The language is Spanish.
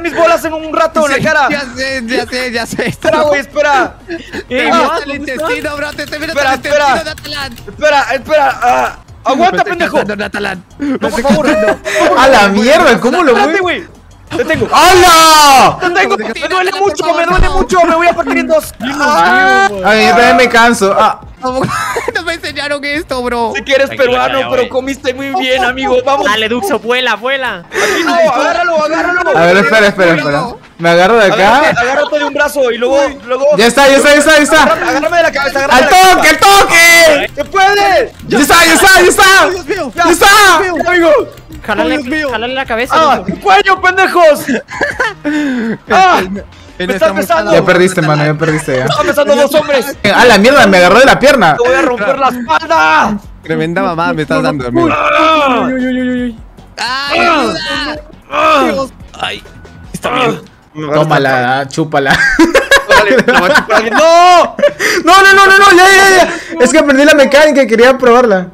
caer mis bolas en un rato en la cara. Ya sé, ya sé, ya sé. Espera, güey, espera. Te Ah, mata el intestino, bro. Te Espera, el intestino, espera. Natalán. Espera, espera. ah, aguanta, Me estoy pendejo. Natalán. No, por favor. ¡A la mierda! ¿Cómo lo voy? güey. Te tengo. ¡Hala! Te tengo. Por Me duele mucho, me duele mucho. Me voy a partir en dos. Ah, Ay, yo también me canso. Ah, ¿Cómo? No me enseñaron esto, bro. Sé que eres peruano, ya, pero comiste muy bien, amigo. Vamos. Dale, Duxo, vuela, vuela. Aquí no, agárralo, agárralo. a ver, espera, espera, espera. Me agarro de Agárrate, acá. agárrate de un brazo y luego, luego. Ya está, ya está, ya está, ya está. Agárrame, de la cabeza, agárrame ¡Al toque, al toque! ¡Se puede! ¡Ya está, ya está, ya está! Dios mío. ¡Ya está! ¡Ya, amigo! Jálale la cabeza. ¡Ah! ¡Cuello, pendejos! ¡Ah! En Me estás besando. Ya perdiste, mano, ya perdiste ya. ¡Están besando dos hombres! ¡A la mierda! Me agarró de la pierna. ¡Te voy a romper la espalda! Tremenda mamá me estás dando, amigo. ¡Ah! ¡Ay, ayuda! Dios. Ay, está bien. Tómala, chúpala. Órale, lo voy a chupar a alguien. ¡No! No, no, no, no, no, ya, ya, ya. Es que aprendí la mecánica y quería probarla.